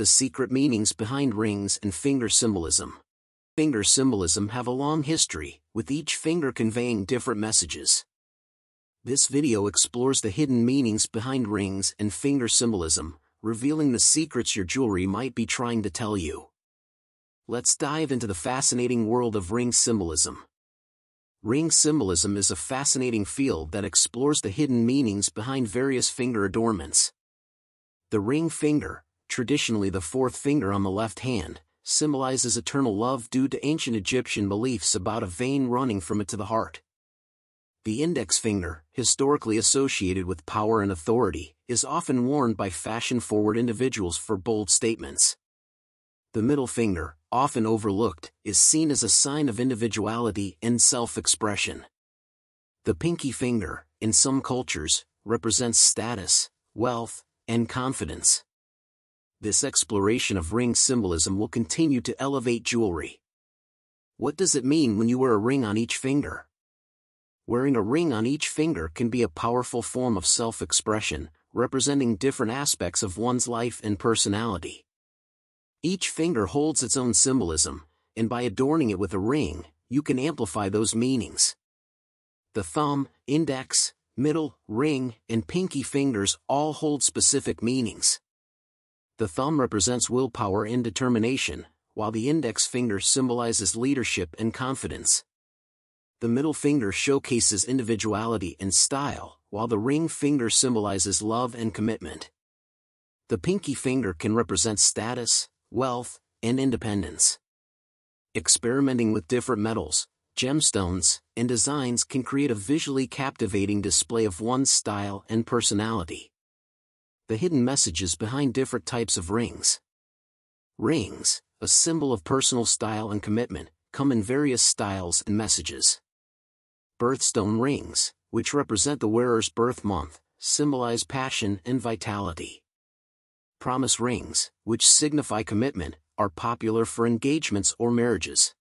The secret meanings behind rings and finger symbolism. Finger symbolism have a long history, with each finger conveying different messages. This video explores the hidden meanings behind rings and finger symbolism, revealing the secrets your jewelry might be trying to tell you. Let's dive into the fascinating world of ring symbolism. Ring symbolism is a fascinating field that explores the hidden meanings behind various finger adornments. The ring finger, traditionally the fourth finger on the left hand, symbolizes eternal love due to ancient Egyptian beliefs about a vein running from it to the heart. The index finger, historically associated with power and authority, is often worn by fashion-forward individuals for bold statements. The middle finger, often overlooked, is seen as a sign of individuality and self-expression. The pinky finger, in some cultures, represents status, wealth, and confidence. This exploration of ring symbolism will continue to elevate jewelry. What does it mean when you wear a ring on each finger? Wearing a ring on each finger can be a powerful form of self-expression, representing different aspects of one's life and personality. Each finger holds its own symbolism, and by adorning it with a ring, you can amplify those meanings. The thumb, index, middle, ring, and pinky fingers all hold specific meanings. The thumb represents willpower and determination, while the index finger symbolizes leadership and confidence. The middle finger showcases individuality and style, while the ring finger symbolizes love and commitment. The pinky finger can represent status, wealth, and independence. Experimenting with different metals, gemstones, and designs can create a visually captivating display of one's style and personality. The hidden messages behind different types of rings. Rings, a symbol of personal style and commitment, come in various styles and messages. Birthstone rings, which represent the wearer's birth month, symbolize passion and vitality promise rings, which signify commitment, are popular for engagements or marriages.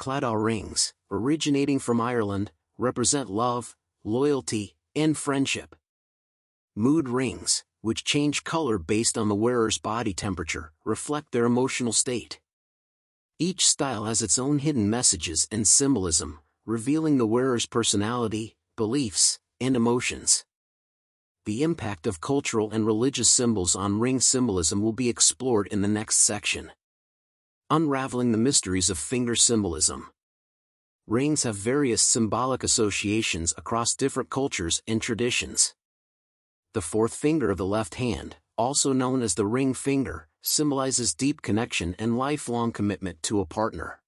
Claddagh rings, originating from Ireland, represent love, loyalty, and friendship. Mood rings, which change color based on the wearer's body temperature, reflect their emotional state. Each style has its own hidden messages and symbolism, revealing the wearer's personality, beliefs, and emotions the impact of cultural and religious symbols on ring symbolism will be explored in the next section. Unraveling the mysteries of finger symbolism. Rings have various symbolic associations across different cultures and traditions. The fourth finger of the left hand, also known as the ring finger, symbolizes deep connection and lifelong commitment to a partner.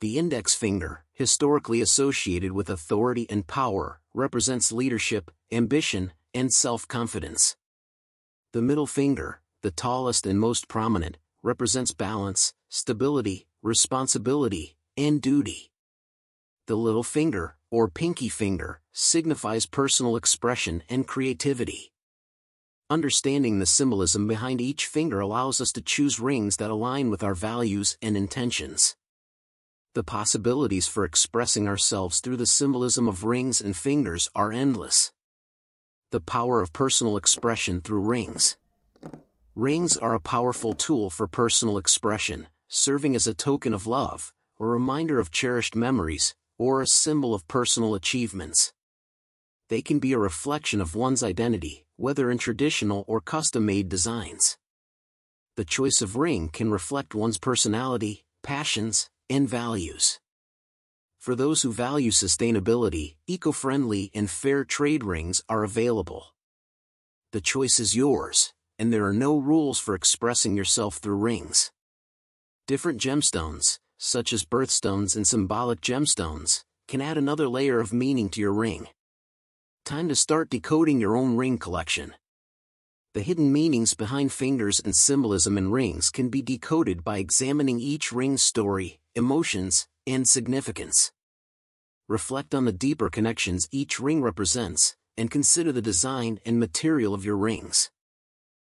The index finger, historically associated with authority and power, represents leadership, ambition, and self-confidence. The middle finger, the tallest and most prominent, represents balance, stability, responsibility, and duty. The little finger, or pinky finger, signifies personal expression and creativity. Understanding the symbolism behind each finger allows us to choose rings that align with our values and intentions. The possibilities for expressing ourselves through the symbolism of rings and fingers are endless the power of personal expression through rings. Rings are a powerful tool for personal expression, serving as a token of love, a reminder of cherished memories, or a symbol of personal achievements. They can be a reflection of one's identity, whether in traditional or custom-made designs. The choice of ring can reflect one's personality, passions, and values. For those who value sustainability, eco-friendly and fair trade rings are available. The choice is yours, and there are no rules for expressing yourself through rings. Different gemstones, such as birthstones and symbolic gemstones, can add another layer of meaning to your ring. Time to start decoding your own ring collection. The hidden meanings behind fingers and symbolism in rings can be decoded by examining each ring's story, emotions, and significance. Reflect on the deeper connections each ring represents, and consider the design and material of your rings.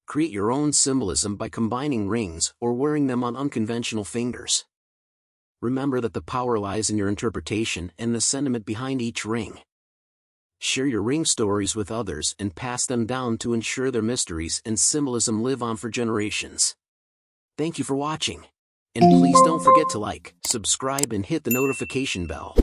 Create your own symbolism by combining rings or wearing them on unconventional fingers. Remember that the power lies in your interpretation and the sentiment behind each ring. Share your ring stories with others and pass them down to ensure their mysteries and symbolism live on for generations. Thank you for watching. And please don't forget to like, subscribe and hit the notification bell.